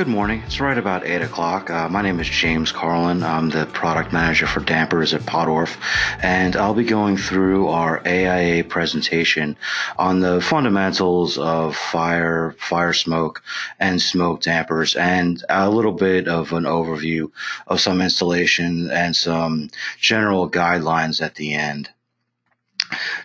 Good morning. It's right about 8 o'clock. Uh, my name is James Carlin. I'm the product manager for dampers at Pottorff, and I'll be going through our AIA presentation on the fundamentals of fire, fire smoke, and smoke dampers, and a little bit of an overview of some installation and some general guidelines at the end.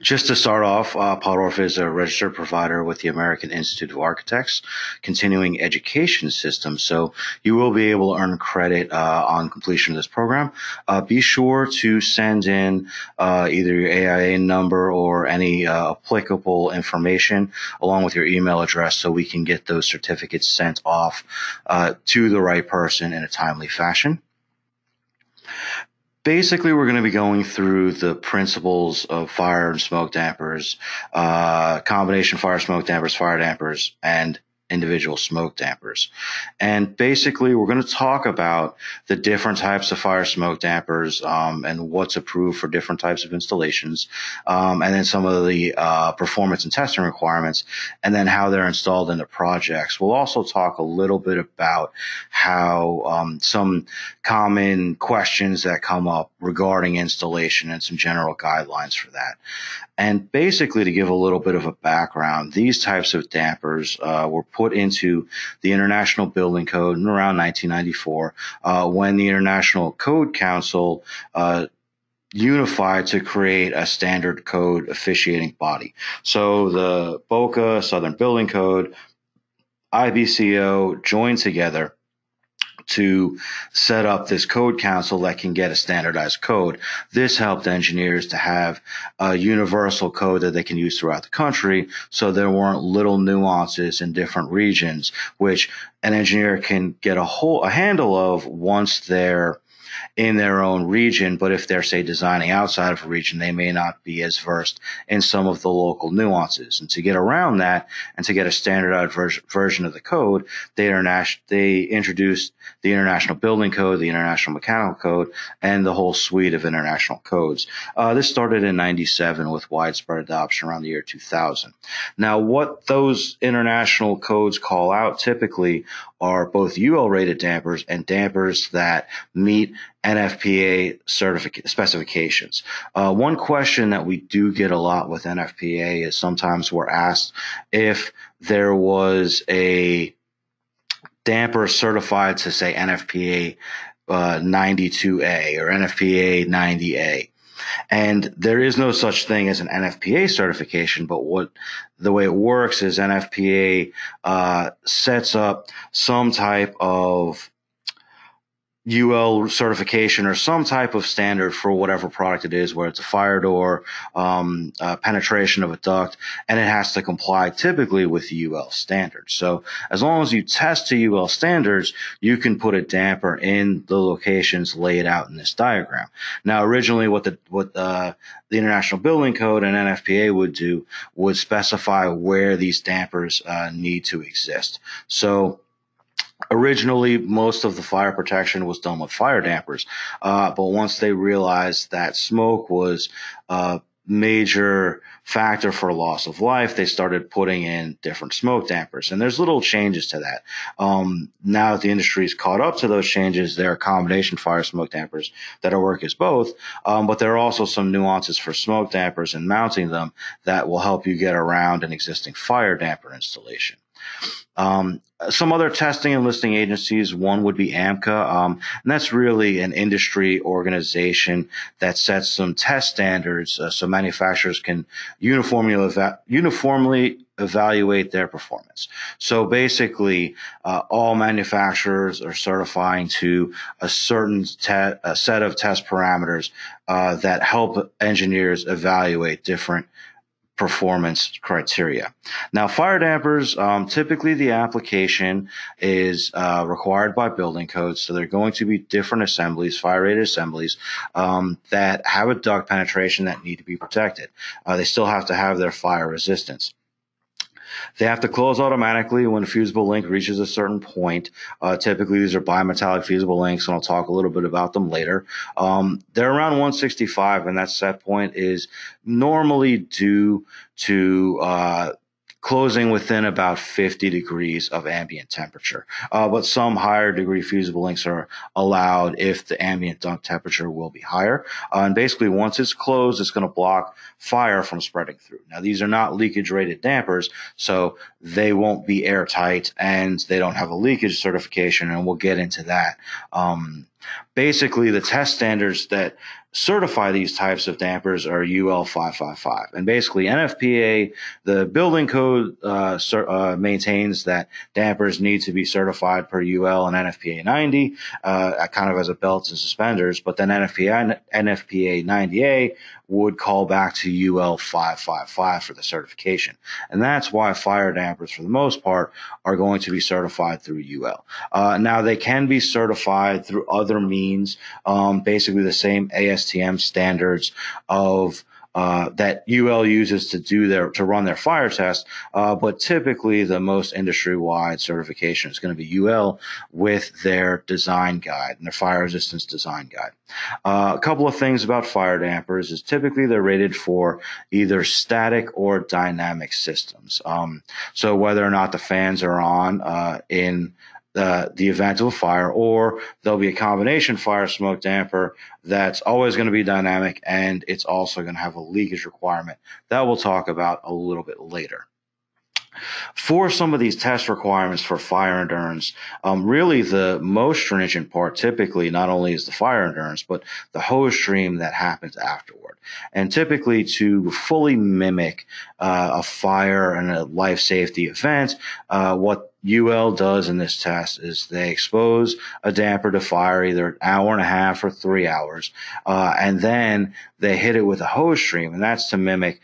Just to start off, uh, Pottorff is a registered provider with the American Institute of Architects continuing education system. So you will be able to earn credit uh, on completion of this program. Uh, be sure to send in uh, either your AIA number or any uh, applicable information along with your email address so we can get those certificates sent off uh, to the right person in a timely fashion basically we're going to be going through the principles of fire and smoke dampers uh, combination fire smoke dampers fire dampers and individual smoke dampers. And basically, we're going to talk about the different types of fire smoke dampers um, and what's approved for different types of installations, um, and then some of the uh, performance and testing requirements, and then how they're installed into projects. We'll also talk a little bit about how um, some common questions that come up regarding installation and some general guidelines for that. And basically, to give a little bit of a background, these types of dampers uh, were put into the International Building Code in around 1994 uh, when the International Code Council uh, unified to create a standard code officiating body. So the BOCA, Southern Building Code, IBCO joined together to set up this code council that can get a standardized code. This helped engineers to have a universal code that they can use throughout the country so there weren't little nuances in different regions, which an engineer can get a whole a handle of once they're in their own region, but if they're, say, designing outside of a region, they may not be as versed in some of the local nuances. And to get around that and to get a standardized ver- version of the code, they, interna- they introduced the International Building Code, the International Mechanical Code, and the whole suite of international codes. Uh, this started in 97 with widespread adoption around the year 2000. Now, what those international codes call out typically are both UL rated dampers and dampers that meet NFPA certific- specifications. Uh, one question that we do get a lot with NFPA is sometimes we're asked if there was a damper certified to say NFPA uh, 92A or NFPA 90A. And there is no such thing as an NFPA certification, but what the way it works is NFPA uh, sets up some type of UL certification or some type of standard for whatever product it is, where it's a fire door, um, uh, penetration of a duct, and it has to comply typically with UL standards. So as long as you test to UL standards, you can put a damper in the locations laid out in this diagram. Now, originally, what the what uh, the International Building Code and NFPA would do would specify where these dampers uh, need to exist. So originally most of the fire protection was done with fire dampers uh, but once they realized that smoke was a major factor for loss of life they started putting in different smoke dampers. And there's little changes to that. Um, now that the industry industry's caught up to those changes there are combination fire smoke dampers that are work as both um, but there are also some nuances for smoke dampers and mounting them that will help you get around an existing fire damper installation um, some other testing and listing agencies, one would be AMCA, um, and that's really an industry organization that sets some test standards uh, so manufacturers can uniformly, eva- uniformly evaluate their performance. So basically, uh, all manufacturers are certifying to a certain te- a set of test parameters uh, that help engineers evaluate different performance criteria. Now, fire dampers, um, typically the application is uh, required by building codes, so they're going to be different assemblies, fire rated assemblies um, that have a duct penetration that need to be protected. Uh, they still have to have their fire resistance. They have to close automatically when a fusible link reaches a certain point. Uh, typically, these are bimetallic fusible links, and I'll talk a little bit about them later. Um, they're around 165, and that set point is normally due to uh, closing within about 50 degrees of ambient temperature. Uh, but some higher degree fusible links are allowed if the ambient dump temperature will be higher. Uh, and basically, once it's closed, it's going to block fire from spreading through. Now, these are not leakage rated dampers, so they won't be airtight and they don't have a leakage certification, and we'll get into that. Um, basically, the test standards that certify these types of dampers are UL 555. And basically, NFPA, the building code uh, uh, maintains that dampers need to be certified per UL and NFPA 90, uh, kind of as a belt and suspenders. But then NFPA, NFPA 90A would call back to UL 555 for the certification. And that's why fire dampers, for the most part, are going to be certified through UL. Uh, now, they can be certified through other means, um, basically the same ASTM standards of uh, that UL uses to do their to run their fire test. Uh, but typically, the most industry-wide certification is going to be UL with their design guide and their fire resistance design guide. Uh, a couple of things about fire dampers is typically they're rated for either static or dynamic systems. Um, so whether or not the fans are on uh, in uh, the event of a fire, or there'll be a combination fire smoke damper that's always going to be dynamic and it's also going to have a leakage requirement that we'll talk about a little bit later. For some of these test requirements for fire endurance, um, really the most stringent part typically not only is the fire endurance, but the hose stream that happens afterward. And typically to fully mimic uh, a fire and a life safety event, uh, what UL does in this test is they expose a damper to fire either an hour and a half or three hours, uh, and then they hit it with a hose stream, and that's to mimic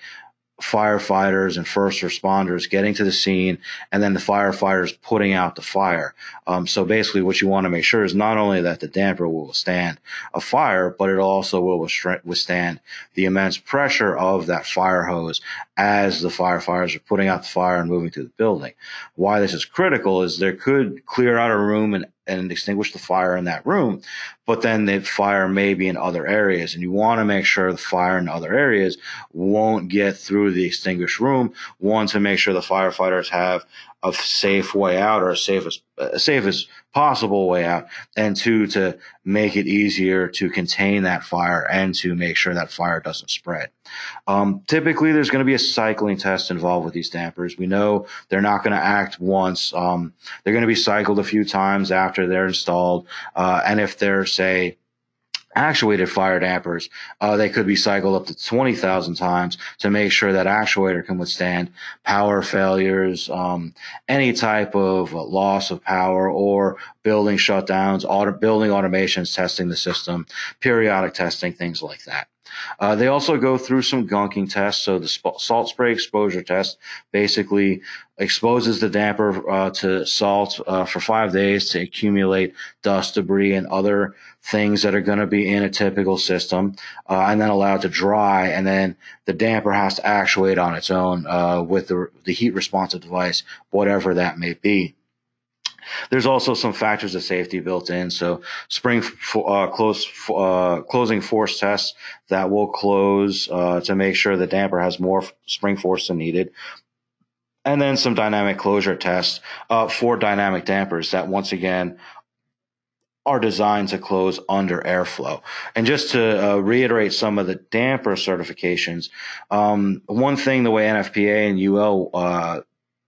firefighters and first responders getting to the scene and then the firefighters putting out the fire. Um, so basically what you want to make sure is not only that the damper will withstand a fire, but it also will withstand the immense pressure of that fire hose as the firefighters are putting out the fire and moving through the building. Why this is critical is there could clear out a room and and extinguish the fire in that room, but then the fire may be in other areas, and you want to make sure the fire in other areas won't get through the extinguished room. One to make sure the firefighters have a safe way out or a safe as, as safe as possible way out, and two to make it easier to contain that fire and to make sure that fire doesn't spread. Um, typically, there's going to be a cycling test involved with these dampers. We know they're not going to act once. Um, they're going to be cycled a few times after they're installed, uh, and if they're say actuated fire dampers, uh, they could be cycled up to 20,000 times to make sure that actuator can withstand power failures, um, any type of loss of power or building shutdowns, auto, building automations, testing the system, periodic testing, things like that. Uh, they also go through some gunking tests. So the sp- salt spray exposure test basically exposes the damper uh, to salt uh, for five days to accumulate dust, debris, and other things that are going to be in a typical system, uh, and then allow it to dry. And then the damper has to actuate on its own uh, with the, the heat responsive device, whatever that may be. There's also some factors of safety built in. So spring uh, close uh, closing force tests that will close uh, to make sure the damper has more spring force than needed. And then some dynamic closure tests uh, for dynamic dampers that once again are designed to close under airflow. And just to uh, reiterate some of the damper certifications, um, one thing the way NFPA and UL uh,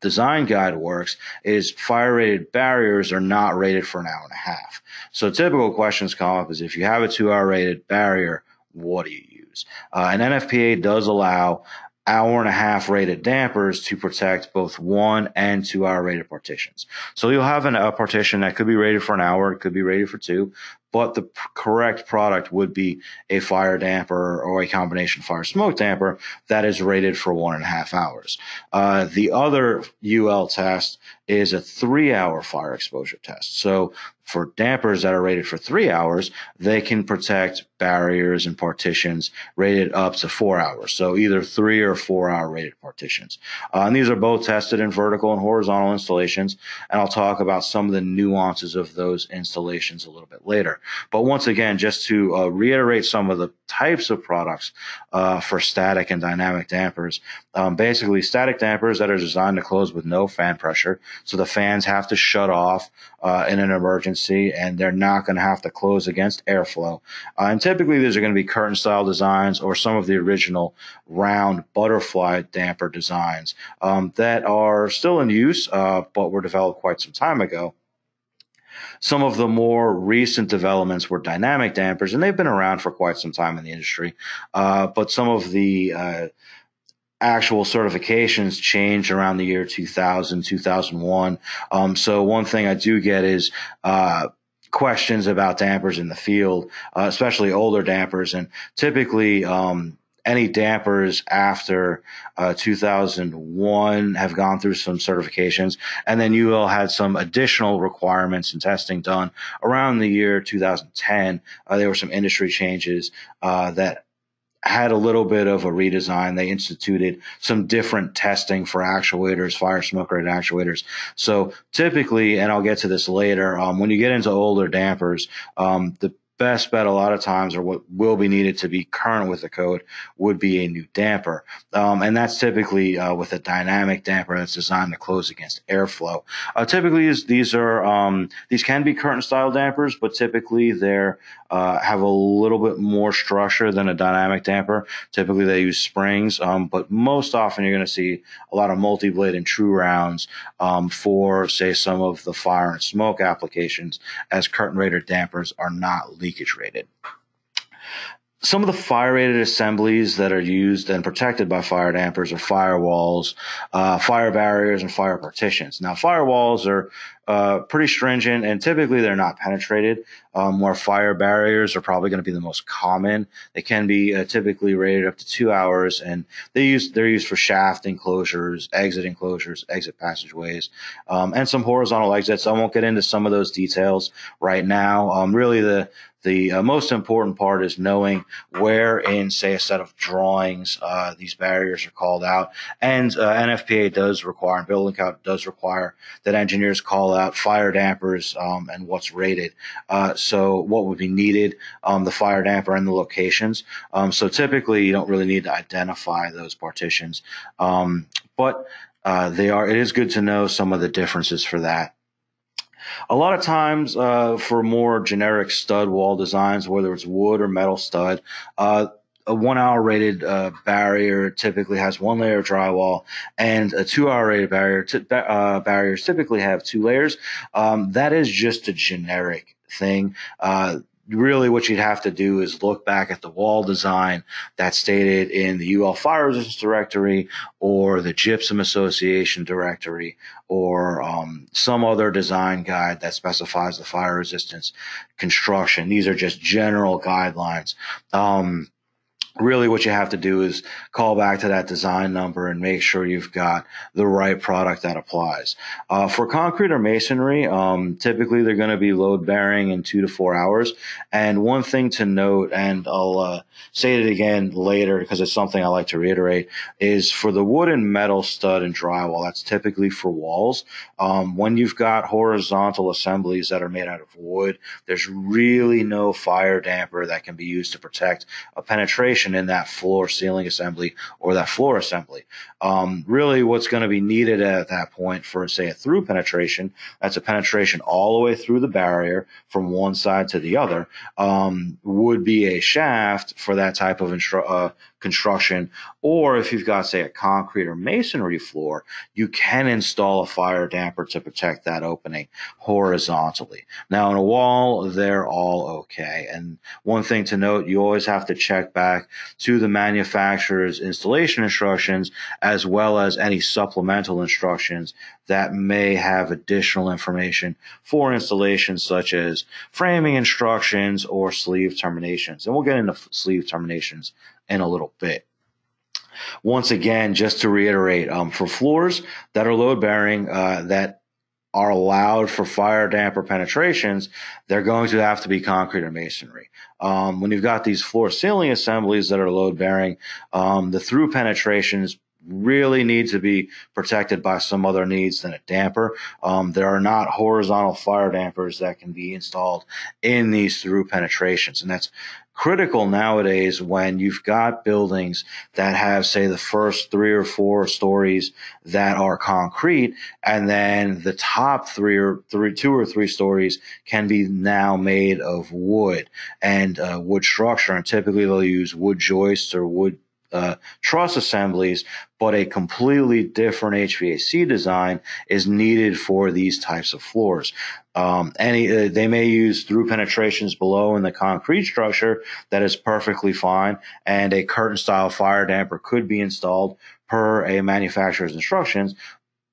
design guide works is fire rated barriers are not rated for an hour and a half. So typical questions come up is if you have a two hour rated barrier, what do you use? Uh, and NFPA does allow hour and a half rated dampers to protect both one and two hour rated partitions. So you'll have an, a partition that could be rated for an hour, it could be rated for two, but the p- correct product would be a fire damper or a combination fire smoke damper that is rated for one and a half hours. Uh, the other UL test is a three hour fire exposure test. So for dampers that are rated for three hours, they can protect barriers and partitions rated up to four hours. So either three or four hour rated partitions. Uh, and these are both tested in vertical and horizontal installations. And I'll talk about some of the nuances of those installations a little bit later. But once again, just to uh, reiterate some of the types of products uh, for static and dynamic dampers, um, basically static dampers that are designed to close with no fan pressure. So the fans have to shut off uh, in an emergency and they're not going to have to close against airflow. Uh, and typically these are going to be curtain style designs or some of the original round butterfly damper designs um, that are still in use, uh, but were developed quite some time ago. Some of the more recent developments were dynamic dampers, and they've been around for quite some time in the industry. Uh, but some of the uh, actual certifications changed around the year 2000, 2001. Um, so one thing I do get is, uh, questions about dampers in the field, uh, especially older dampers. And typically, um, any dampers after uh, 2001 have gone through some certifications, and then UL had some additional requirements and testing done around the year 2010. Uh, there were some industry changes uh, that had a little bit of a redesign. They instituted some different testing for actuators, fire smoke rated actuators. So typically, and I'll get to this later, um, when you get into older dampers, um, the best bet a lot of times or what will be needed to be current with the code would be a new damper um, and that's typically uh, with a dynamic damper that's designed to close against airflow uh, typically these are um, these can be curtain style dampers but typically they're uh, have a little bit more structure than a dynamic damper typically they use springs um, but most often you're going to see a lot of multi-blade and true rounds um, for say some of the fire and smoke applications as curtain rated dampers are not leakage rated. Some of the fire rated assemblies that are used and protected by fire dampers are firewalls, uh, fire barriers, and fire partitions. Now, firewalls are uh, pretty stringent and typically they're not penetrated. Um, where fire barriers are probably going to be the most common. They can be uh, typically rated up to two hours, and they use they're used for shaft enclosures, exit enclosures, exit passageways, um, and some horizontal exits. I won't get into some of those details right now. Um, really, the the uh, most important part is knowing where in, say, a set of drawings uh, these barriers are called out. And uh, NFPA does require, and building code does require that engineers call out fire dampers um, and what's rated. Uh, so what would be needed, um, the fire damper and the locations. Um, so typically you don't really need to identify those partitions. Um, but uh, they are, it is good to know some of the differences for that. A lot of times, uh, for more generic stud wall designs, whether it's wood or metal stud, uh, a one hour rated uh, barrier typically has one layer of drywall, and a two hour rated barrier t- uh, barriers typically have two layers. Um, that is just a generic thing. Uh, really what you'd have to do is look back at the wall design that's stated in the UL Fire Resistance Directory or the Gypsum Association Directory or um, some other design guide that specifies the fire resistance construction. These are just general guidelines. Um, really what you have to do is call back to that design number and make sure you've got the right product that applies. Uh, for concrete or masonry, um, typically they're going to be load bearing in two to four hours. And one thing to note, and I'll uh, say it again later because it's something I like to reiterate, is for the wood and metal stud and drywall, that's typically for walls. Um, when you've got horizontal assemblies that are made out of wood, there's really no fire damper that can be used to protect a penetration in that floor ceiling assembly or that floor assembly. Um, really, what's going to be needed at that point for, say, a through penetration, that's a penetration all the way through the barrier from one side to the other, um, would be a shaft for that type of instru- uh, construction. Or if you've got, say, a concrete or masonry floor, you can install a fire damper to protect that opening horizontally. Now, in a wall, they're all okay. And one thing to note, you always have to check back to the manufacturer's installation instructions as well as any supplemental instructions that may have additional information for installations such as framing instructions or sleeve terminations. And we'll get into sleeve terminations in a little bit. Once again, just to reiterate, um, for floors that are load bearing, uh, that are allowed for fire damper penetrations, they're going to have to be concrete or masonry. Um, when you've got these floor ceiling assemblies that are load bearing, um, the through penetrations really need to be protected by some other needs than a damper. Um, there are not horizontal fire dampers that can be installed in these through penetrations, and that's critical nowadays when you've got buildings that have, say, the first three or four stories that are concrete, and then the top three or three, two or three stories can be now made of wood and uh, wood structure. And typically they'll use wood joists or wood uh, truss assemblies, but a completely different HVAC design is needed for these types of floors. Um, any uh, they may use through penetrations below in the concrete structure that is perfectly fine, and a curtain style fire damper could be installed per a manufacturer's instructions.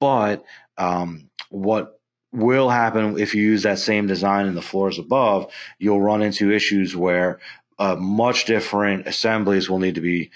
But um, what will happen if you use that same design in the floors above, you'll run into issues where uh, much different assemblies will need to be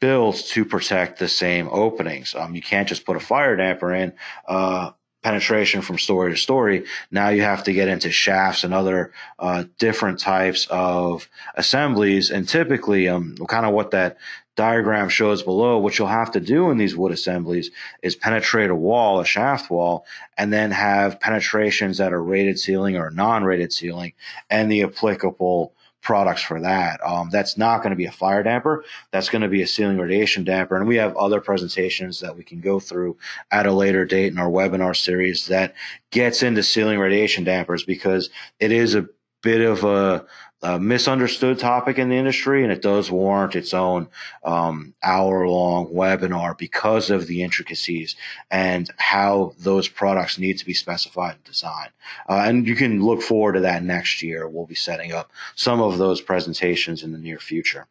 built to protect the same openings. Um, you can't just put a fire damper in. Uh, penetration from story to story. Now you have to get into shafts and other uh, different types of assemblies. And typically, um, kind of what that diagram shows below, what you'll have to do in these wood assemblies is penetrate a wall, a shaft wall, and then have penetrations at a rated ceiling or non-rated ceiling and the applicable products for that. Um, that's not going to be a fire damper. That's going to be a ceiling radiation damper. And we have other presentations that we can go through at a later date in our webinar series that gets into ceiling radiation dampers because it is a bit of a a misunderstood topic in the industry, and it does warrant its own um, hour long webinar because of the intricacies and how those products need to be specified and designed. Uh, and you can look forward to that next year. We'll be setting up some of those presentations in the near future.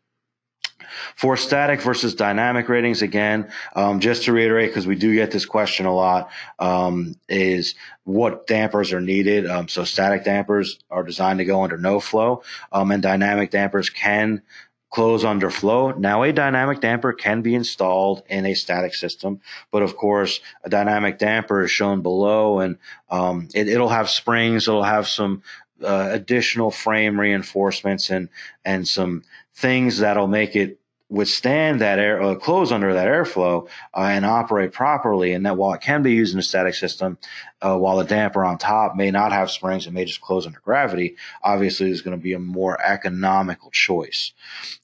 For static versus dynamic ratings, again, um, just to reiterate, because we do get this question a lot, um, is what dampers are needed. Um, so static dampers are designed to go under no flow, um, and dynamic dampers can close under flow. Now, a dynamic damper can be installed in a static system, but of course, a dynamic damper is shown below, and um, it, will have springs. It'll have some uh, additional frame reinforcements and and some things that'll make it withstand that air, uh, close under that airflow uh, and operate properly. And that while it can be used in a static system, uh, while the damper on top may not have springs, it may just close under gravity. Obviously, is going to be a more economical choice.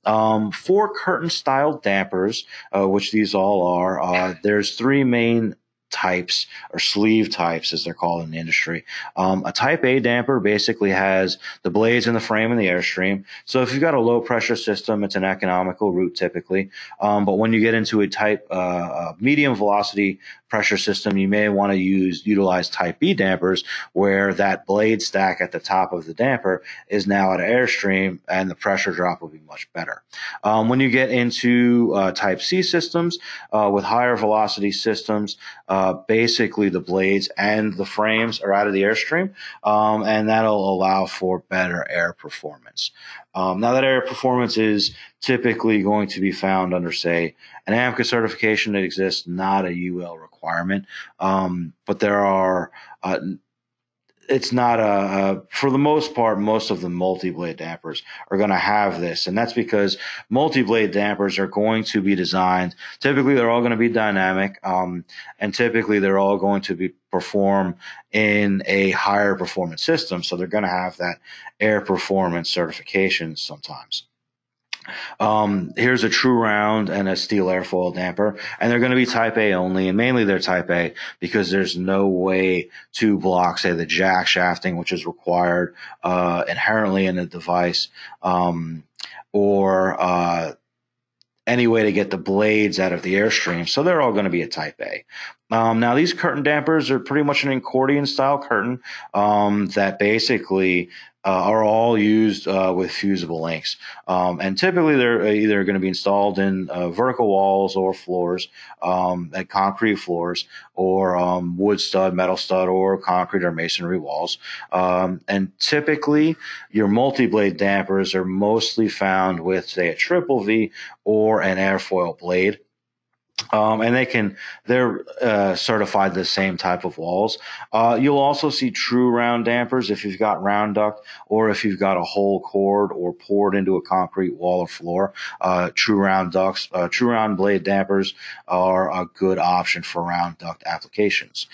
Um, for curtain style dampers, uh, which these all are, uh, there's three main types or sleeve types as they're called in the industry. Um, a type A damper basically has the blades in the frame and the airstream. So if you've got a low pressure system, it's an economical route typically. Um, but when you get into a type uh, medium velocity pressure system, you may want to use utilize type B dampers where that blade stack at the top of the damper is now at airstream and the pressure drop will be much better. Um, when you get into uh, type C systems uh, with higher velocity systems, uh, basically the blades and the frames are out of the airstream, um, and that'll allow for better air performance. Um, now that air performance is typically going to be found under, say, an AMCA certification that exists, not a UL requirement. Um, but there are, uh, it's not a, a, for the most part, most of the multi-blade dampers are going to have this. And that's because multi-blade dampers are going to be designed. Typically, they're all going to be dynamic. Um, and typically they're all going to be perform in a higher performance system. So they're going to have that air performance certification sometimes. Um, here's a true round and a steel airfoil damper, and they're going to be type A only, and mainly they're type A because there's no way to block, say, the jack shafting, which is required uh, inherently in the device, um, or uh, any way to get the blades out of the airstream. So they're all going to be a type A. Um, now these curtain dampers are pretty much an accordion style curtain um, that basically uh, are all used uh, with fusible links. Um, and typically they're either going to be installed in uh, vertical walls or floors, um, concrete floors, or um, wood stud, metal stud, or concrete or masonry walls. Um, and typically your multi-blade dampers are mostly found with, say, a triple V or an airfoil blade. Um, and they can they're uh, certified the same type of walls. Uh, you'll also see true round dampers if you've got round duct or if you've got a hole cored or poured into a concrete wall or floor. Uh, true round ducts, uh, true round blade dampers are a good option for round duct applications.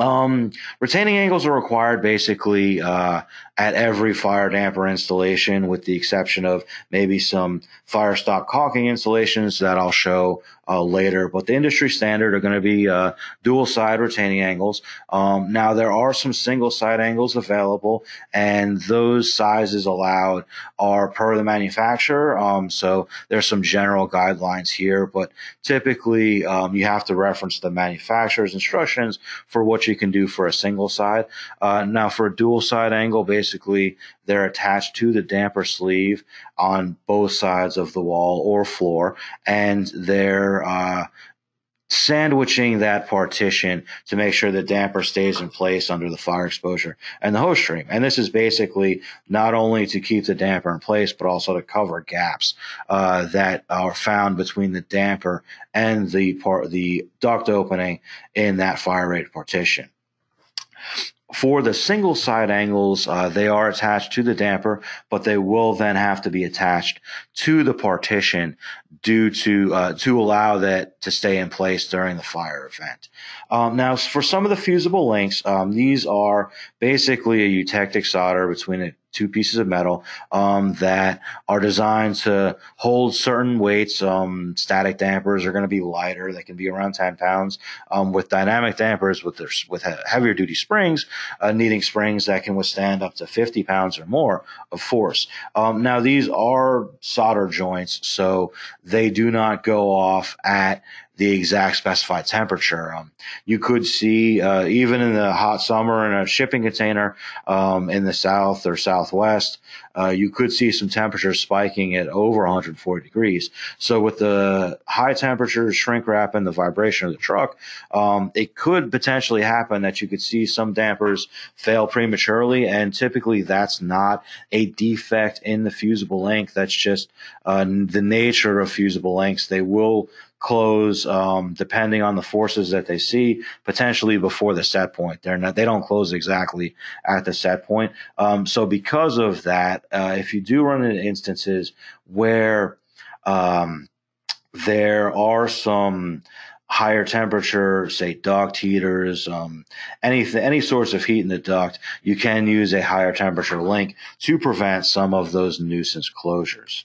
Um, retaining angles are required basically uh, at every fire damper installation, with the exception of maybe some fire stop caulking installations that I'll show uh, later. But the industry standard are going to be uh, dual side retaining angles. Um, now there are some single side angles available, and those sizes allowed are per the manufacturer. Um, so there's some general guidelines here, but typically um, you have to reference the manufacturer's instructions for what you can do for a single side. Uh, now for a dual side angle, basically basically they're attached to the damper sleeve on both sides of the wall or floor, and they're uh, sandwiching that partition to make sure the damper stays in place under the fire exposure and the hose stream. And this is basically not only to keep the damper in place, but also to cover gaps uh, that are found between the damper and the part, the duct opening in that fire rated partition. For the single side angles, uh, they are attached to the damper, but they will then have to be attached to the partition due to uh, to allow that to stay in place during the fire event. Um, now, for some of the fusible links, um, these are basically a eutectic solder between a two pieces of metal um, that are designed to hold certain weights. Um, static dampers are going to be lighter; they can be around 10 pounds. Um, with dynamic dampers, with their with heavier duty springs, uh, needing springs that can withstand up to 50 pounds or more of force. Um, now, these are solder joints, so they do not go off at the exact specified temperature. Um, you could see uh, even in the hot summer in a shipping container um, in the south or southwest, uh, you could see some temperatures spiking at over 140 degrees. So with the high temperature shrink wrap, and the vibration of the truck, um, it could potentially happen that you could see some dampers fail prematurely, and typically that's not a defect in the fusible link. That's just uh, the nature of fusible links. They will close um, depending on the forces that they see potentially before the set point they're not they don't close exactly at the set point um, so because of that uh, if you do run into instances where um, there are some higher temperature, say duct heaters, um, any any source of heat in the duct, you can use a higher temperature link to prevent some of those nuisance closures.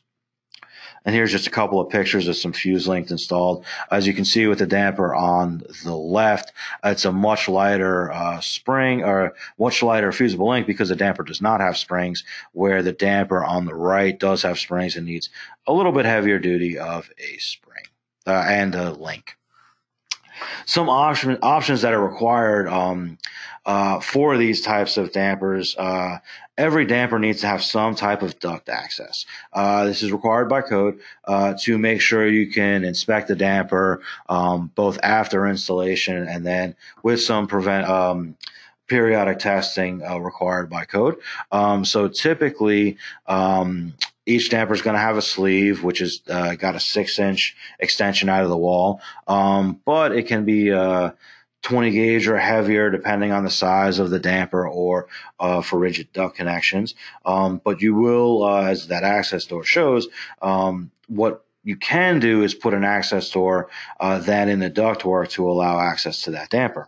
And here's just a couple of pictures of some fuse links installed. As you can see with the damper on the left, it's a much lighter uh, spring or much lighter fusible link because the damper does not have springs, where the damper on the right does have springs and needs a little bit heavier duty of a spring uh, and a link. Some option, options that are required um, uh, for these types of dampers. Uh, every damper needs to have some type of duct access. Uh, this is required by code uh, to make sure you can inspect the damper um, both after installation and then with some prevent. Um, periodic testing uh, required by code. Um, so typically, um, each damper is going to have a sleeve, which is uh, got a six inch extension out of the wall, um, but it can be uh, 20 gauge or heavier depending on the size of the damper or uh, for rigid duct connections. Um, but you will, uh, as that access door shows, um, what you can do is put an access door uh, then in the ductwork to allow access to that damper.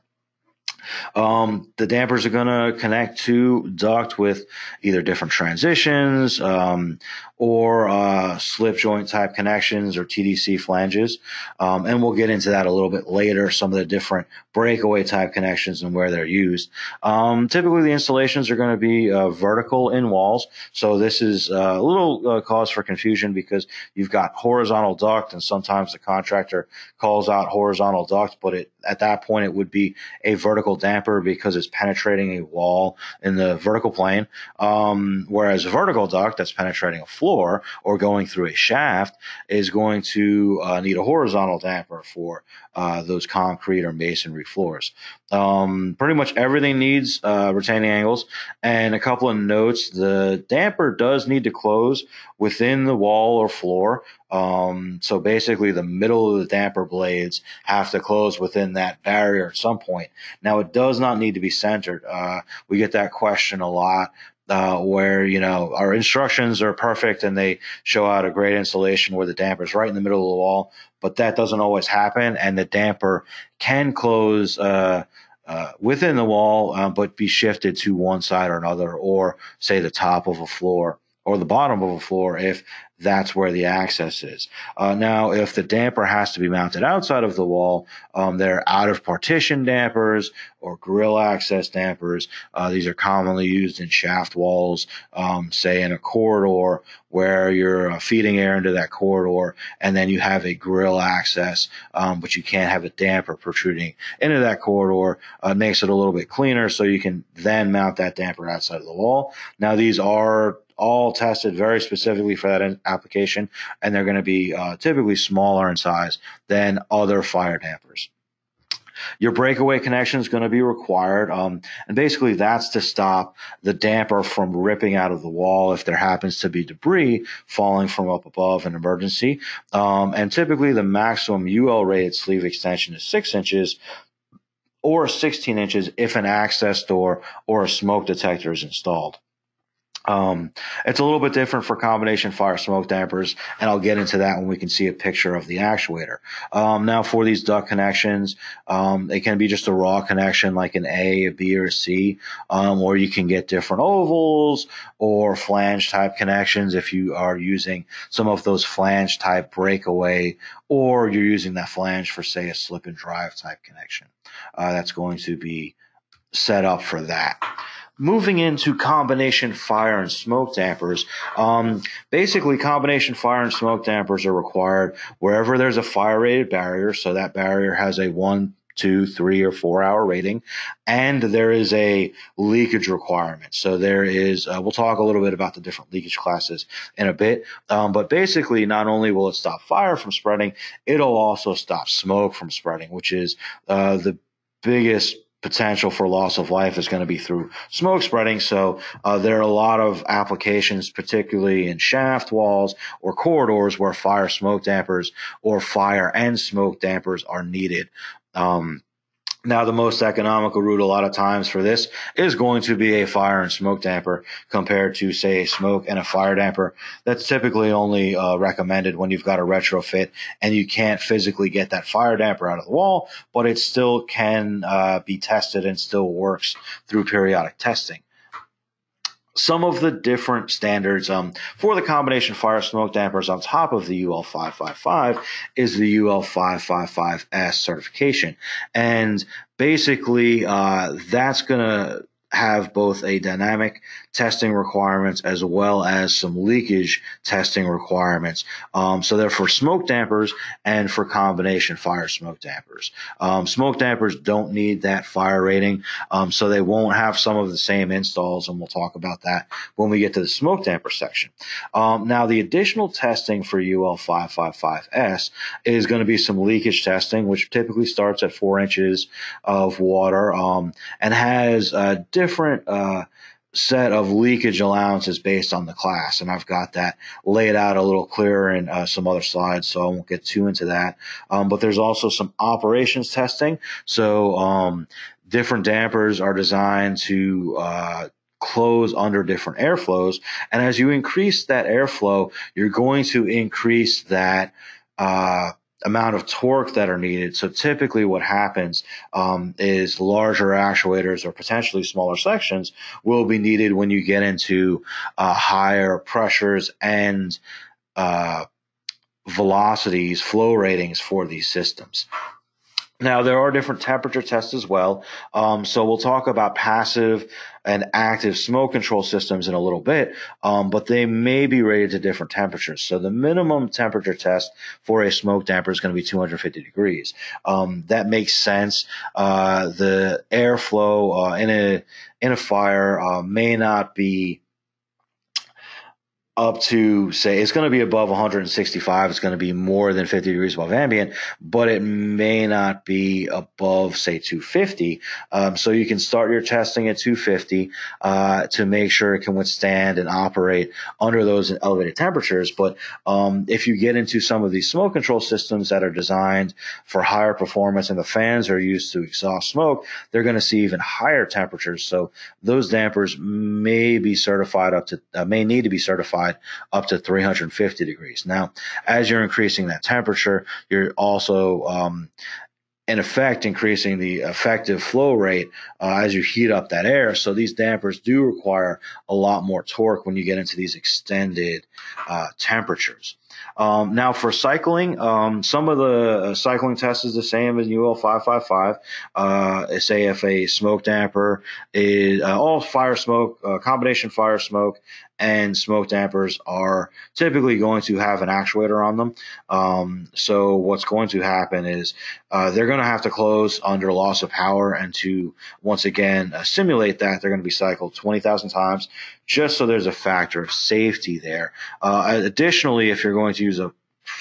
Um, the dampers are going to connect to duct with either different transitions um, or uh, slip joint type connections or TDC flanges. Um, and we'll get into that a little bit later, some of the different breakaway type connections and where they're used. Um, typically, the installations are going to be uh, vertical in walls. So this is uh, a little uh, cause for confusion because you've got horizontal duct, and sometimes the contractor calls out horizontal duct, but it, at that point it would be a vertical damper because it's penetrating a wall in the vertical plane. Um, whereas a vertical duct that's penetrating a floor or going through a shaft is going to uh, need a horizontal damper for uh, those concrete or masonry floors. Um, pretty much everything needs uh, retaining angles. And a couple of notes the damper does need to close within the wall or floor. Um, so basically, the middle of the damper blades have to close within that barrier at some point. Now, it does not need to be centered. Uh, we get that question a lot. Uh, where you know our instructions are perfect and they show out a great installation where the damper is right in the middle of the wall, but that doesn't always happen, and the damper can close uh, uh, within the wall, uh, but be shifted to one side or another, or say the top of a floor or the bottom of a floor if that's where the access is. Uh, now, if the damper has to be mounted outside of the wall, um, they're out of partition dampers or grill access dampers. Uh, these are commonly used in shaft walls, um, say in a corridor where you're uh, feeding air into that corridor, and then you have a grill access, um, but you can't have a damper protruding into that corridor. Uh, makes it a little bit cleaner, so you can then mount that damper outside of the wall. Now, these are all tested very specifically for that application, and they're going to be uh, typically smaller in size than other fire dampers. Your breakaway connection is going to be required. Um, and basically, that's to stop the damper from ripping out of the wall if there happens to be debris falling from up above an emergency. Um, and typically, the maximum UL rated sleeve extension is six inches or 16 inches if an access door or a smoke detector is installed. Um, it's a little bit different for combination fire smoke dampers, and I'll get into that when we can see a picture of the actuator. Um, now, for these duct connections, um, it can be just a raw connection like an A, a B, or a C, um, or you can get different ovals or flange type connections if you are using some of those flange type breakaway, or you're using that flange for, say, a slip and drive type connection. Uh, that's going to be set up for that moving into combination fire and smoke dampers, um, basically combination fire and smoke dampers are required wherever there's a fire rated barrier. So that barrier has a one, two, three, or four hour rating, and there is a leakage requirement. So there is. Uh, we'll talk a little bit about the different leakage classes in a bit, um, but basically, not only will it stop fire from spreading, it'll also stop smoke from spreading, which is uh, the biggest potential for loss of life is going to be through smoke spreading. So uh, there are a lot of applications, particularly in shaft walls or corridors, where fire smoke dampers or fire and smoke dampers are needed. Um, now, the most economical route a lot of times for this is going to be a fire and smoke damper compared to, say, a smoke and a fire damper. That's typically only uh, recommended when you've got a retrofit and you can't physically get that fire damper out of the wall, but it still can uh, be tested and still works through periodic testing some of the different standards um, for the combination fire smoke dampers on top of the UL 555 is the UL 555S certification. And basically, uh, that's going to have both a dynamic testing requirements as well as some leakage testing requirements. Um, so they're for smoke dampers and for combination fire smoke dampers. Um, smoke dampers don't need that fire rating, um, so they won't have some of the same installs, and we'll talk about that when we get to the smoke damper section. Um, now, the additional testing for UL555S is going to be some leakage testing, which typically starts at four inches of water um, and has uh, different uh, set of leakage allowances based on the class. And I've got that laid out a little clearer in uh, some other slides, so I won't get too into that. Um, but there's also some operations testing. So um, different dampers are designed to uh, close under different airflows. And as you increase that airflow, you're going to increase that. Uh, amount of torque that are needed. So typically what happens um, is larger actuators or potentially smaller sections will be needed when you get into uh, higher pressures and uh, velocities, flow ratings for these systems. Now, there are different temperature tests as well. Um, so we'll talk about passive and active smoke control systems in a little bit, um, but they may be rated to different temperatures. So the minimum temperature test for a smoke damper is going to be 250 degrees. Um, that makes sense. Uh, the airflow uh, in a in a fire uh, may not be up to say it's going to be above 165 it's going to be more than 50 degrees above ambient but it may not be above say 250 um, so you can start your testing at 250 uh, to make sure it can withstand and operate under those elevated temperatures. But um, if you get into some of these smoke control systems that are designed for higher performance and the fans are used to exhaust smoke they're going to see even higher temperatures. So those dampers may be certified up to uh, may need to be certified up to 350 degrees. Now, as you're increasing that temperature, you're also um, in effect increasing the effective flow rate uh, as you heat up that air. So these dampers do require a lot more torque when you get into these extended uh, temperatures. Um, now for cycling, um, some of the uh, cycling tests is the same as UL 555. Uh, say if a smoke damper is uh, all fire smoke, uh, combination fire smoke and smoke dampers are typically going to have an actuator on them. Um, so what's going to happen is uh, they're going to have to close under loss of power, and to once again uh, simulate that, they're going to be cycled 20,000 times, just so there's a factor of safety there. Uh, additionally, if you're going to use a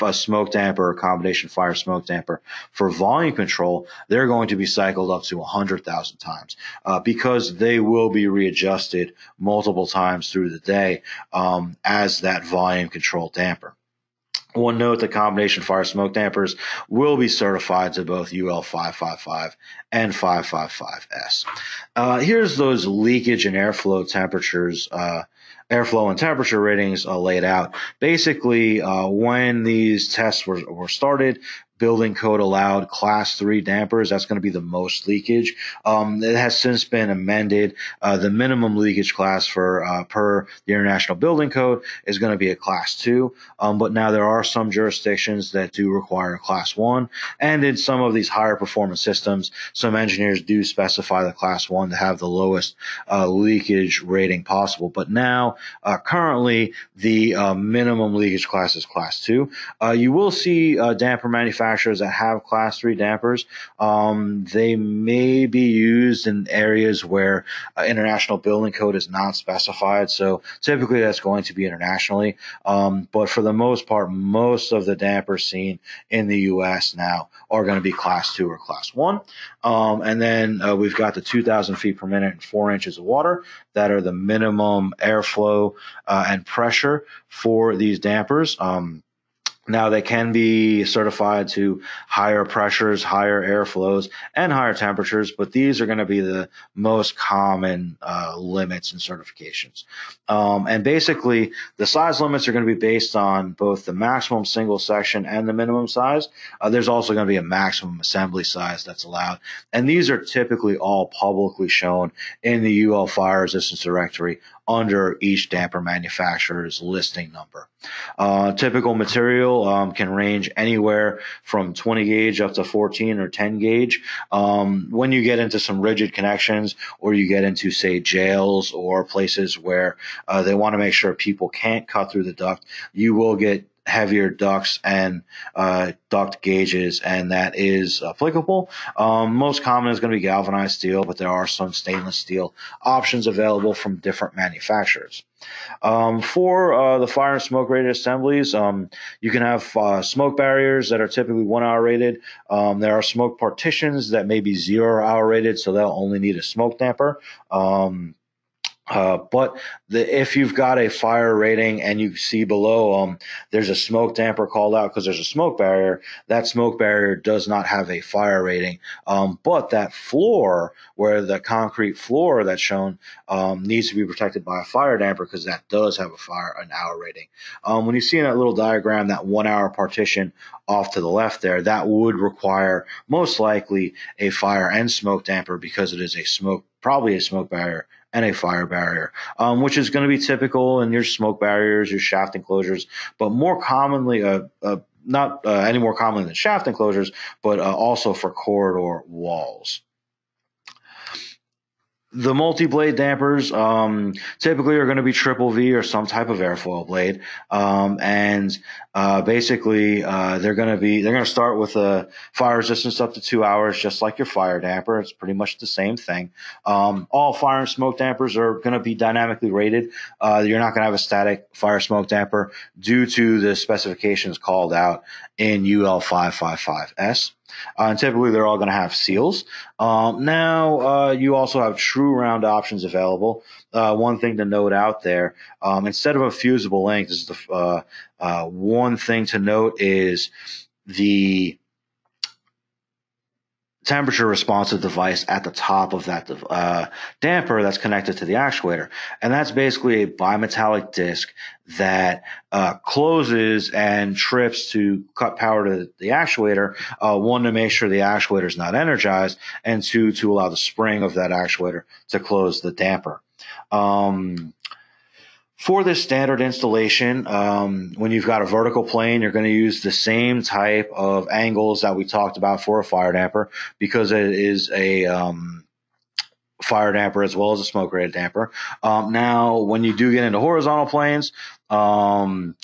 a smoke damper or combination fire smoke damper for volume control, they're going to be cycled up to 100,000 times uh, because they will be readjusted multiple times through the day um, as that volume control damper. One note the combination fire smoke dampers will be certified to both UL 555 and 555S. Uh, here's those leakage and airflow temperatures uh, airflow and temperature ratings uh, laid out. Basically, uh, when these tests were, were started, building code allowed class three dampers. That's going to be the most leakage. Um, it has since been amended. Uh, the minimum leakage class for uh, per the International Building Code is going to be a class two. Um, but now there are some jurisdictions that do require a class one, and in some of these higher performance systems, some engineers do specify the class one to have the lowest uh, leakage rating possible. But now, uh, currently, the uh, minimum leakage class is class two. Uh, you will see damper manufacturers manufacturers that have class three dampers, um, they may be used in areas where uh, international building code is not specified. So typically that's going to be internationally. Um, but for the most part, most of the dampers seen in the U.S. now are going to be class two or class one. Um, and then uh, we've got the 2,000 feet per minute and four inches of water that are the minimum airflow uh, and pressure for these dampers. Um, now they can be certified to higher pressures, higher airflows, and higher temperatures, but these are going to be the most common uh, limits and certifications. Um, and basically, the size limits are going to be based on both the maximum single section and the minimum size. Uh, there's also going to be a maximum assembly size that's allowed, and these are typically all publicly shown in the UL fire resistance directory under each damper manufacturer's listing number. Uh, typical material um, can range anywhere from 20 gauge up to 14 or 10 gauge. Um, when you get into some rigid connections or you get into, say, jails or places where uh, they want to make sure people can't cut through the duct, you will get heavier ducts and uh, duct gauges, and that is applicable. Um, most common is going to be galvanized steel, but there are some stainless steel options available from different manufacturers. Um, for uh, the fire and smoke rated assemblies, um, you can have uh, smoke barriers that are typically one hour rated. Um, there are smoke partitions that may be zero hour rated, so they'll only need a smoke damper. Um, uh, but the, if you've got a fire rating and you see below um, there's a smoke damper called out because there's a smoke barrier, that smoke barrier does not have a fire rating. Um, but that floor, where the concrete floor that's shown, um, needs to be protected by a fire damper because that does have a fire an hour rating. Um, when you see in that little diagram that one hour partition off to the left there, that would require most likely a fire and smoke damper because it is a smoke probably a smoke barrier and a fire barrier, um, which is going to be typical in your smoke barriers, your shaft enclosures, but more commonly, uh, uh, not uh, any more commonly than shaft enclosures, but uh, also for corridor walls. The multi-blade dampers um, typically are going to be triple V or some type of airfoil blade, um, and uh, basically uh, they're going to be they're going to start with a fire resistance up to two hours, just like your fire damper. It's pretty much the same thing. Um, all fire and smoke dampers are going to be dynamically rated. Uh, you're not going to have a static fire smoke damper due to the specifications called out in UL 555S. Uh, and typically they're all going to have seals. Um, now, uh, you also have true round options available. Uh, one thing to note out there, um, instead of a fusible link, this is the uh, uh, one thing to note is the temperature responsive device at the top of that uh, damper that's connected to the actuator. And that's basically a bimetallic disc that uh, closes and trips to cut power to the actuator. Uh, one, to make sure the actuator is not energized, and two, to allow the spring of that actuator to close the damper. Um, for this standard installation, um, when you've got a vertical plane, you're going to use the same type of angles that we talked about for a fire damper because it is a um, fire damper as well as a smoke rated damper. Um, now, when you do get into horizontal planes, um,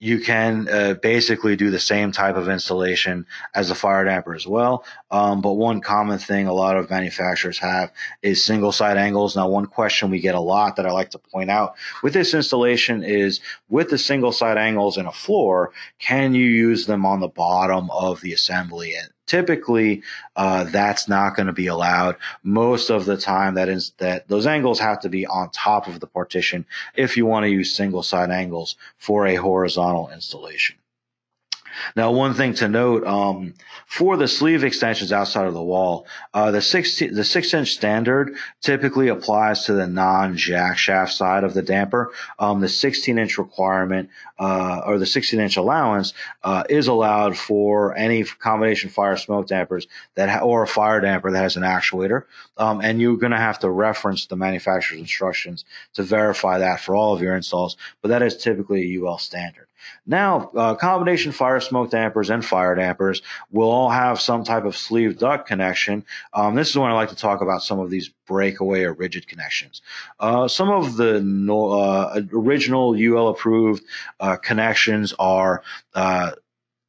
you can uh, basically do the same type of installation as a fire damper as well. Um, but one common thing a lot of manufacturers have is single side angles. Now, one question we get a lot that I like to point out with this installation is with the single side angles in a floor, can you use them on the bottom of the assembly? And typically uh, that's not going to be allowed. Most of the time that is that those angles have to be on top of the partition if you want to use single side angles for a horizontal installation now, one thing to note um, for the sleeve extensions outside of the wall, uh, the six the six inch standard typically applies to the non jack shaft side of the damper. Um, the 16 inch requirement uh, or the 16 inch allowance uh, is allowed for any combination fire smoke dampers that ha- or a fire damper that has an actuator. Um, and you're going to have to reference the manufacturer's instructions to verify that for all of your installs. But that is typically a UL standard. Now, uh, combination fire smoke dampers and fire dampers will all have some type of sleeve duct connection. Um, this is when I like to talk about some of these breakaway or rigid connections. Uh, some of the no, uh, original UL approved uh, connections are uh,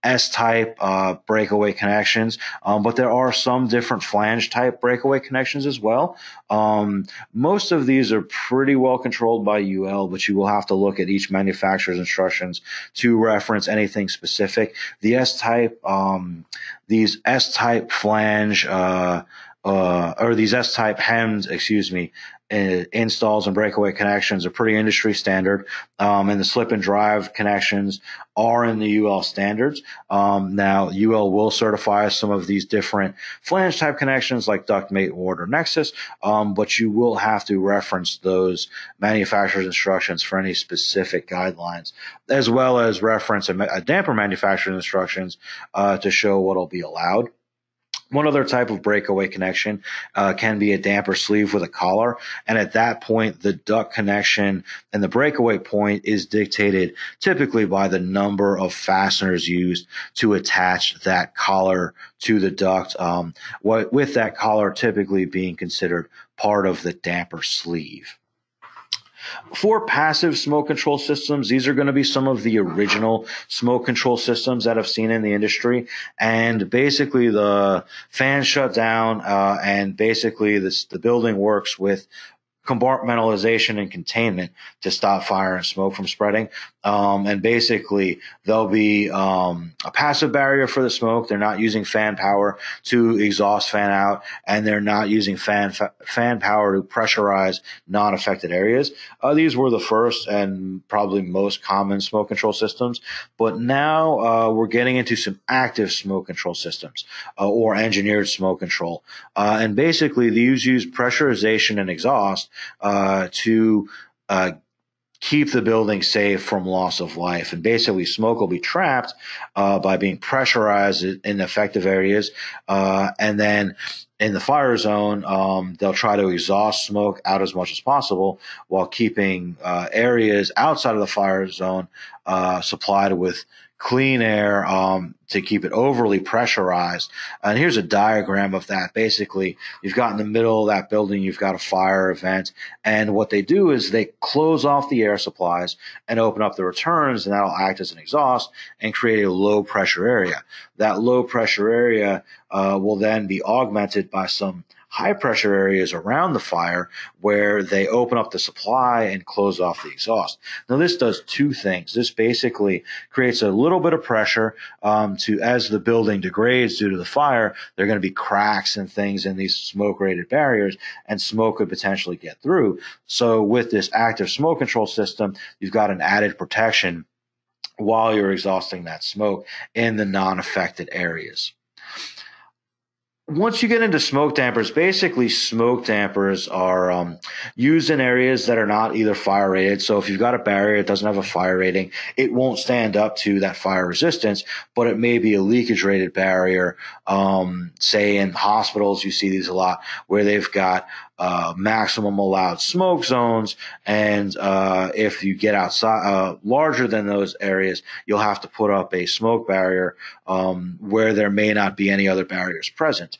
S type uh, breakaway connections, um, but there are some different flange type breakaway connections as well. Um, most of these are pretty well controlled by UL, but you will have to look at each manufacturer's instructions to reference anything specific. The S type, um, these S type flange, uh, uh, or these S type hems, excuse me, installs and breakaway connections are pretty industry standard, um, and the slip and drive connections are in the UL standards. Um, now, UL will certify some of these different flange type connections like Ductmate, ward, or nexus, um, but you will have to reference those manufacturer's instructions for any specific guidelines, as well as reference a, a damper manufacturer's instructions uh, to show what will be allowed. One other type of breakaway connection uh, can be a damper sleeve with a collar. And at that point, the duct connection and the breakaway point is dictated typically by the number of fasteners used to attach that collar to the duct. Um, what, with that collar typically being considered part of the damper sleeve. For passive smoke control systems, these are going to be some of the original smoke control systems that I've seen in the industry. And basically, the fans shut down, uh, and basically, this, the building works with compartmentalization and containment to stop fire and smoke from spreading. Um, and basically, there'll be um, a passive barrier for the smoke. They're not using fan power to exhaust fan out, and they're not using fan fa- fan power to pressurize non-affected areas. Uh, these were the first and probably most common smoke control systems. But now uh, we're getting into some active smoke control systems uh, or engineered smoke control. Uh, and basically, these use pressurization and exhaust uh, to uh, keep the building safe from loss of life. And basically, smoke will be trapped uh, by being pressurized in effective areas. Uh, and then in the fire zone, um, they'll try to exhaust smoke out as much as possible while keeping uh, areas outside of the fire zone uh, supplied with clean air um, to keep it overly pressurized. And here's a diagram of that. Basically, you've got in the middle of that building, you've got a fire event. And what they do is they close off the air supplies and open up the returns, and that'll act as an exhaust and create a low pressure area. That low pressure area uh, will then be augmented by some high pressure areas around the fire where they open up the supply and close off the exhaust. Now, this does two things. This basically creates a little bit of pressure um, to, as the building degrades due to the fire, there are going to be cracks and things in these smoke rated barriers, and smoke could potentially get through. So, with this active smoke control system, you've got an added protection while you're exhausting that smoke in the non affected areas once you get into smoke dampers, basically smoke dampers are um, used in areas that are not either fire rated. So if you've got a barrier that doesn't have a fire rating, it won't stand up to that fire resistance, but it may be a leakage rated barrier. Um, say in hospitals, you see these a lot where they've got uh, maximum allowed smoke zones. And uh, if you get outside uh, larger than those areas, you'll have to put up a smoke barrier um, where there may not be any other barriers present.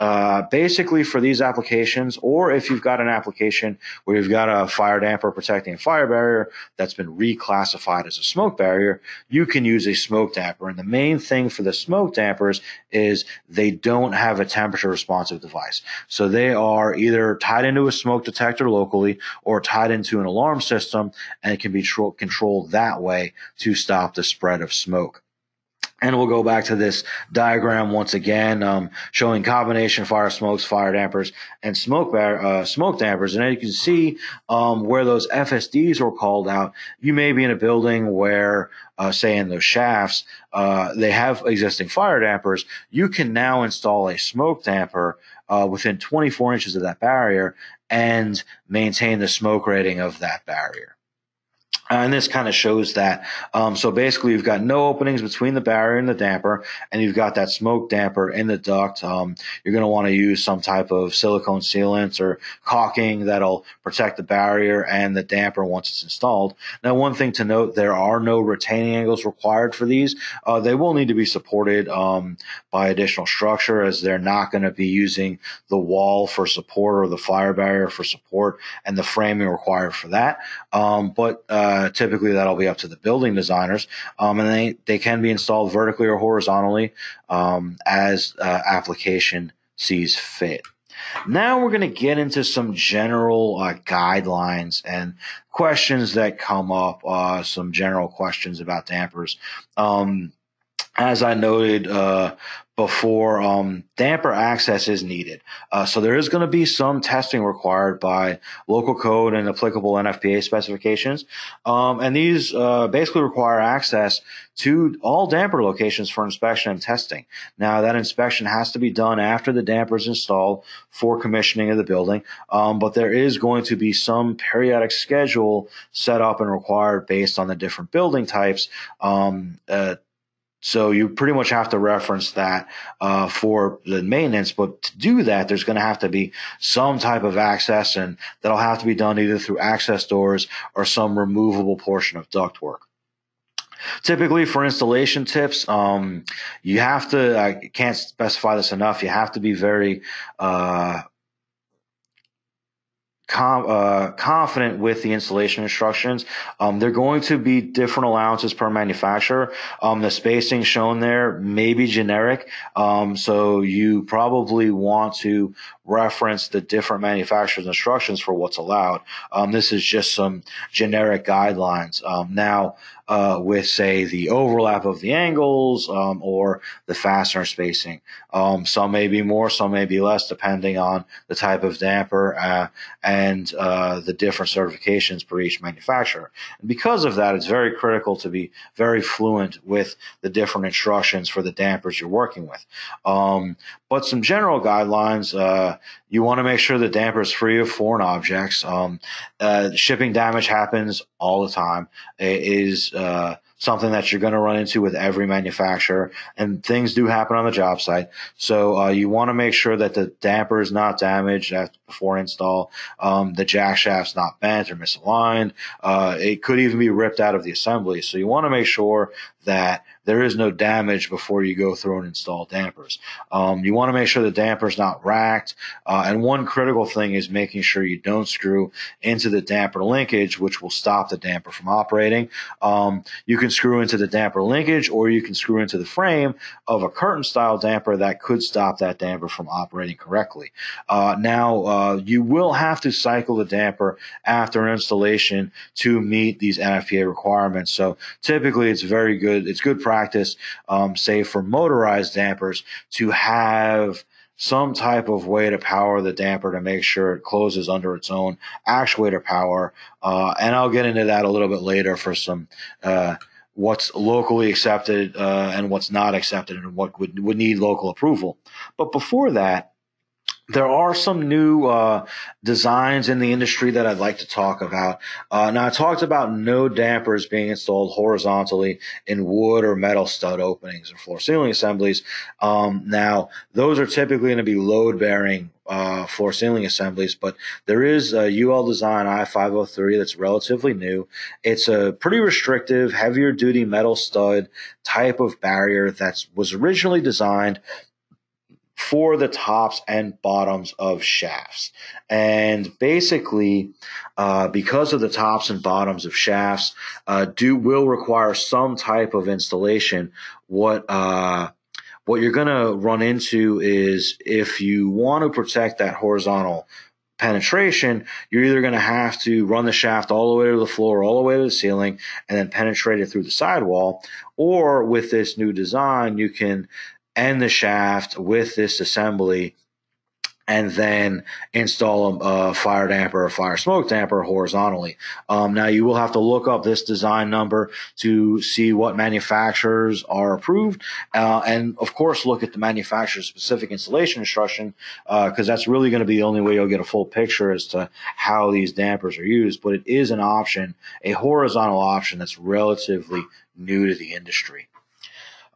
Uh, basically for these applications, or if you've got an application where you've got a fire damper protecting a fire barrier that's been reclassified as a smoke barrier, you can use a smoke damper. And the main thing for the smoke dampers is they don't have a temperature responsive device. So they are either tied into a smoke detector locally or tied into an alarm system and it can be tro- controlled that way to stop the spread of smoke. And we'll go back to this diagram once again, um, showing combination fire smokes, fire dampers, and smoke bar- uh, smoke dampers. And as you can see, um, where those FSDs were called out, you may be in a building where, uh, say in those shafts, uh, they have existing fire dampers. You can now install a smoke damper uh, within 24 inches of that barrier and maintain the smoke rating of that barrier. And this kind of shows that. Um, so basically, you've got no openings between the barrier and the damper, and you've got that smoke damper in the duct. Um, you're going to want to use some type of silicone sealant or caulking that'll protect the barrier and the damper once it's installed. Now, one thing to note: there are no retaining angles required for these. Uh, they will need to be supported um, by additional structure, as they're not going to be using the wall for support or the fire barrier for support, and the framing required for that. Um, but uh, uh, typically, that'll be up to the building designers, um, and they they can be installed vertically or horizontally um, as uh, application sees fit. Now we're going to get into some general uh, guidelines and questions that come up. Uh, some general questions about dampers. Um, as I noted uh, before, um, damper access is needed. Uh, so there is going to be some testing required by local code and applicable NFPA specifications. Um, and these uh, basically require access to all damper locations for inspection and testing. Now, that inspection has to be done after the damper is installed for commissioning of the building, um, but there is going to be some periodic schedule set up and required based on the different building types um, uh, so you pretty much have to reference that uh, for the maintenance. But to do that, there's going to have to be some type of access, and that'll have to be done either through access doors or some removable portion of ductwork. Typically, for installation tips, um, you have to, I can't specify this enough, you have to be very uh, com- uh, confident with the installation instructions. Um, they're going to be different allowances per manufacturer. Um, the spacing shown there may be generic, um, so you probably want to reference the different manufacturers' instructions for what's allowed. Um, this is just some generic guidelines. Um, now, uh, with say the overlap of the angles um, or the fastener spacing. Um, some may be more, some may be less, depending on the type of damper uh, and uh, the different certifications per each manufacturer. And because of that, it's very critical to be very fluent with the different instructions for the dampers you're working with. Um, but some general guidelines, uh, you want to make sure the damper is free of foreign objects. Um, uh, shipping damage happens all the time. It is uh, something that you're going to run into with every manufacturer, and things do happen on the job site. So uh, you want to make sure that the damper is not damaged before install. Um, the jack shaft's not bent or misaligned. Uh, it could even be ripped out of the assembly. So you want to make sure that there is no damage before you go through and install dampers. Um, you want to make sure the damper's not racked. Uh, and one critical thing is making sure you don't screw into the damper linkage, which will stop the damper from operating. Um, you can screw into the damper linkage or you can screw into the frame of a curtain style damper that could stop that damper from operating correctly. Uh, now, uh, you will have to cycle the damper after installation to meet these NFPA requirements. So typically it's very good. It's good practice um, say for motorized dampers, to have some type of way to power the damper to make sure it closes under its own actuator power. Uh, and I'll get into that a little bit later for some uh, what's locally accepted uh, and what's not accepted and what would, would need local approval. But before that, there are some new uh, designs in the industry that I'd like to talk about. Uh, now, I talked about no dampers being installed horizontally in wood or metal stud openings or floor ceiling assemblies. Um, now, those are typically going to be load bearing uh, floor ceiling assemblies, but there is a UL Design I503 that's relatively new. It's a pretty restrictive, heavier duty metal stud type of barrier that was originally designed for the tops and bottoms of shafts. And basically, uh, because of the tops and bottoms of shafts, uh, do will require some type of installation. What uh, what you're going to run into is if you want to protect that horizontal penetration, you're either going to have to run the shaft all the way to the floor, all the way to the ceiling, and then penetrate it through the sidewall. Or with this new design, you can and the shaft with this assembly and then install a, fire damper or fire smoke damper horizontally. Um, now you will have to look up this design number to see what manufacturers are approved, uh, and of course look at the manufacturer specific installation instruction because uh, that's really going to be the only way you'll get a full picture as to how these dampers are used. But it is an option, a horizontal option that's relatively new to the industry.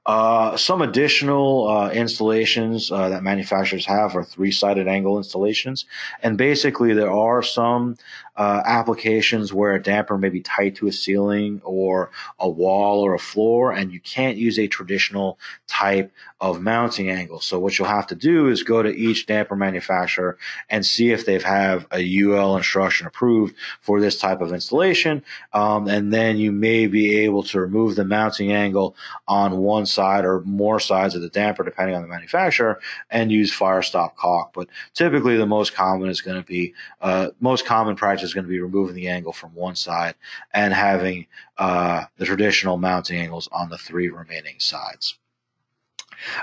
Uh, some additional uh, installations uh, that manufacturers have are three-sided angle installations, and basically there are some uh, applications where a damper may be tied to a ceiling or a wall or a floor, and you can't use a traditional type of mounting angle. So what you'll have to do is go to each damper manufacturer and see if they have a UL instruction approved for this type of installation, um, and then you may be able to remove the mounting angle on one side or more sides of the damper, depending on the manufacturer, and use fire stop caulk. But typically, the most common is going to be uh, most common practice is going to be removing the angle from one side and having uh, the traditional mounting angles on the three remaining sides.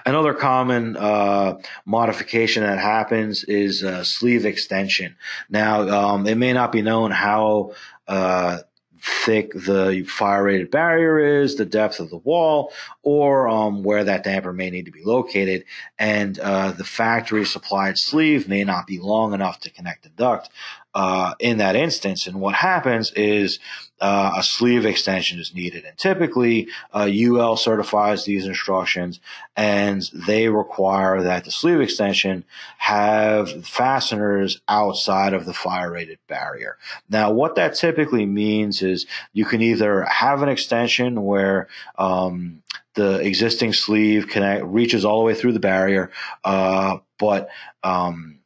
Another common uh, modification that happens is uh, sleeve extension. Now, um, it may not be known how uh, thick the fire rated barrier is, the depth of the wall, or um, where that damper may need to be located. And uh, the factory supplied sleeve may not be long enough to connect the duct uh, in that instance. And what happens is uh, a sleeve extension is needed. And typically, uh, UL certifies these instructions and they require that the sleeve extension have fasteners outside of the fire rated barrier. Now, what that typically means is you can either have an extension where um, the existing sleeve connect reaches all the way through the barrier, uh, but um,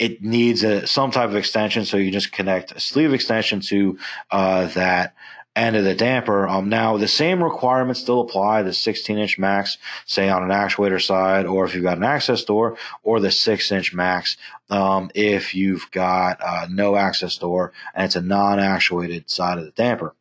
it needs a some type of extension. So you just connect a sleeve extension to uh, that end of the damper. Um, now the same requirements still apply: the 16 inch max, say on an actuator side, or if you've got an access door, or the six inch max um, if you've got uh, no access door and it's a non-actuated side of the damper.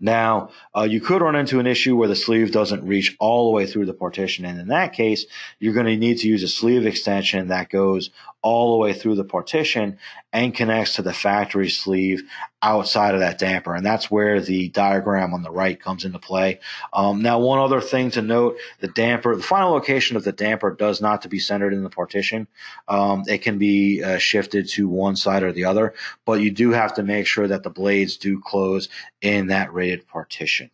Now, uh, you could run into an issue where the sleeve doesn't reach all the way through the partition. And in that case, you're going to need to use a sleeve extension that goes all the way through the partition and connects to the factory sleeve outside of that damper. And that's where the diagram on the right comes into play. Um, now, one other thing to note, the damper, the final location of the damper does not to be centered in the partition. Um, it can be uh, shifted to one side or the other, but you do have to make sure that the blades do close in that rated partition.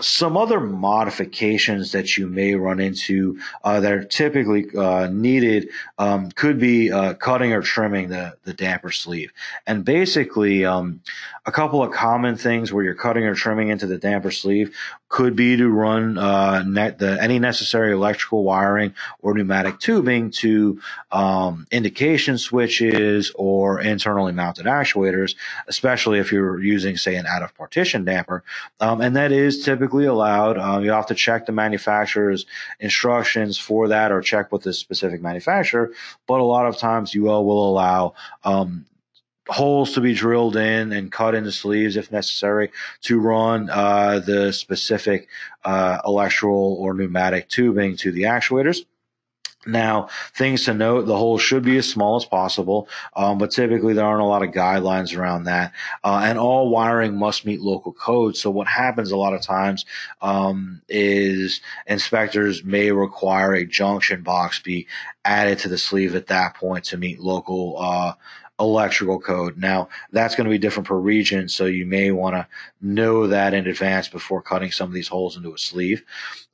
Some other modifications that you may run into uh, that are typically uh, needed um, could be uh, cutting or trimming the, the damper sleeve. And basically, um, a couple of common things where you're cutting or trimming into the damper sleeve could be to run uh, net the, any necessary electrical wiring or pneumatic tubing to um, indication switches or internally mounted actuators, especially if you're using, say, an out of partition damper. Um, and that is typically allowed. Um, you have to check the manufacturer's instructions for that or check with the specific manufacturer. But a lot of times UL will allow um, holes to be drilled in and cut into sleeves if necessary to run uh, the specific uh, electrical or pneumatic tubing to the actuators. Now, things to note, the hole should be as small as possible, um, but typically there aren't a lot of guidelines around that. Uh, and all wiring must meet local codes. So what happens a lot of times um, is inspectors may require a junction box be added to the sleeve at that point to meet local uh, electrical code. Now, that's going to be different per region, so you may want to know that in advance before cutting some of these holes into a sleeve.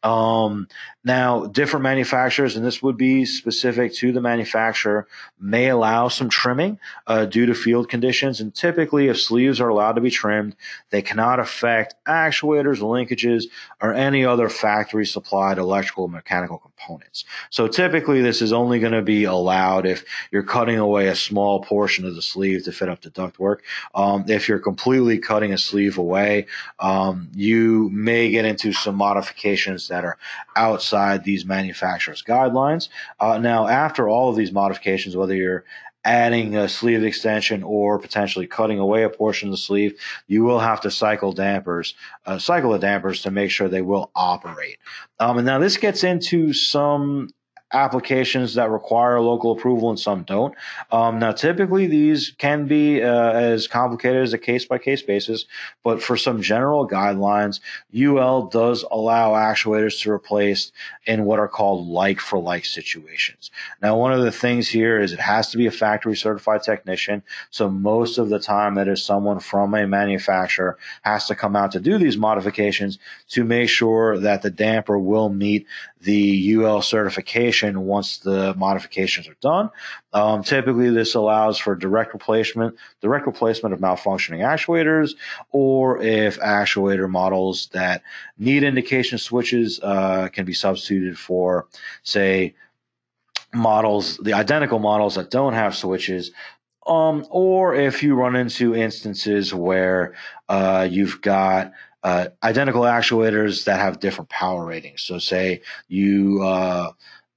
Um, now, different manufacturers, and this would be specific to the manufacturer, may allow some trimming uh, due to field conditions. And typically, if sleeves are allowed to be trimmed, they cannot affect actuators, linkages, or any other factory supplied electrical mechanical components. So typically, this is only going to be allowed if you're cutting away a small portion of the sleeve to fit up the ductwork. Um, if you're completely cutting a sleeve away, um, you may get into some modifications that are outside these manufacturers' guidelines. Uh, now, after all of these modifications, whether you're adding a sleeve extension or potentially cutting away a portion of the sleeve, you will have to cycle dampers, uh, cycle the dampers to make sure they will operate. Um, and now this gets into some applications that require local approval and some don't. Um, now, typically these can be uh, as complicated as a case by case basis, but for some general guidelines, UL does allow actuators to replace in what are called like for like situations. Now, one of the things here is it has to be a factory certified technician. So most of the time, that is someone from a manufacturer has to come out to do these modifications to make sure that the damper will meet the UL certification once the modifications are done. Um, typically, this allows for direct replacement, direct replacement of malfunctioning actuators, or if actuator models that need indication switches uh, can be substituted for, say, models, the identical models that don't have switches, um, or if you run into instances where uh, you've got uh, identical actuators that have different power ratings. So, say you uh,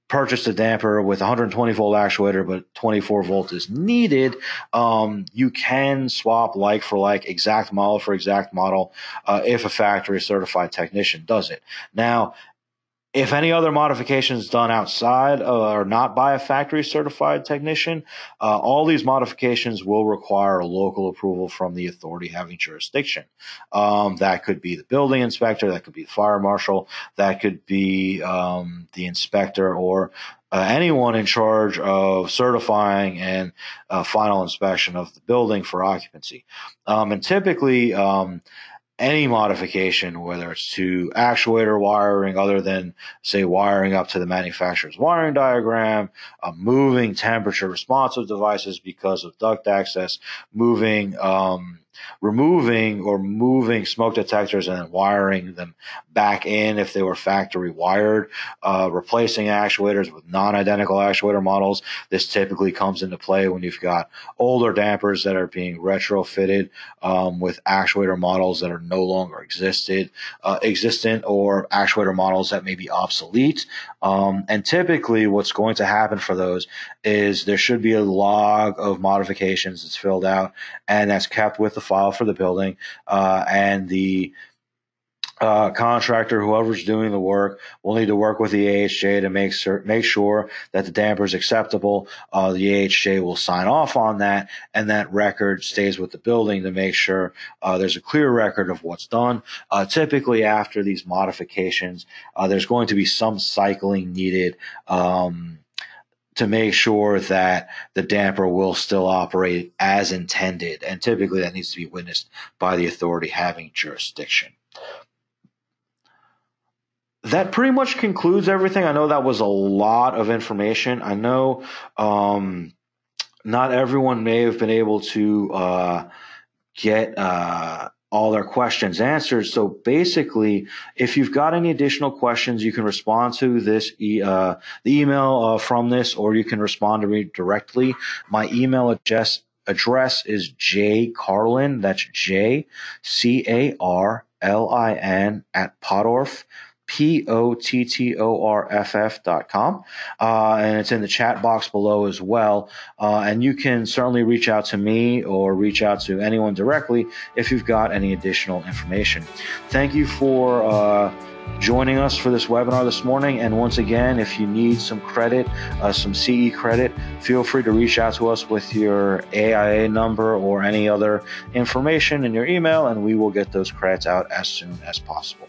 purchased a damper with 120 volt actuator, but 24 volt is needed, um, you can swap like for like, exact model for exact model, uh, if a factory certified technician does it. Now, if any other modifications done outside uh, or not by a factory certified technician, uh, all these modifications will require a local approval from the authority having jurisdiction. Um, that could be the building inspector, that could be the fire marshal, that could be um, the inspector or uh, anyone in charge of certifying and uh, final inspection of the building for occupancy. Um, and typically, um, any modification, whether it's to actuator wiring other than, say, wiring up to the manufacturer's wiring diagram, uh, moving temperature responsive devices because of duct access, moving um, removing or moving smoke detectors and then wiring them back in if they were factory wired, uh, replacing actuators with non-identical actuator models. This typically comes into play when you've got older dampers that are being retrofitted um, with actuator models that are no longer existed, uh, existent or actuator models that may be obsolete. Um, and typically what's going to happen for those is there should be a log of modifications that's filled out and that's kept with the file for the building, uh, and the uh, contractor, whoever's doing the work, will need to work with the AHJ to make sur- make sure that the damper is acceptable. Uh, the AHJ will sign off on that, and that record stays with the building to make sure uh, there's a clear record of what's done. Uh, typically, after these modifications, uh, there's going to be some cycling needed. Um, to make sure that the damper will still operate as intended. And typically that needs to be witnessed by the authority having jurisdiction. that pretty much concludes everything. I know that was a lot of information. I know um, not everyone may have been able to uh, get uh, all their questions answered. So basically, if you've got any additional questions, you can respond to this e- uh, the email uh, from this, or you can respond to me directly. My email address address is jcarlin. That's J C A R L I N at Pottorff dot com. Uh, and it's in the chat box below as well. Uh, and you can certainly reach out to me or reach out to anyone directly if you've got any additional information. Thank you for. Uh, joining us for this webinar this morning. And once again, if you need some credit, uh, some CE credit, feel free to reach out to us with your AIA number or any other information in your email, and we will get those credits out as soon as possible.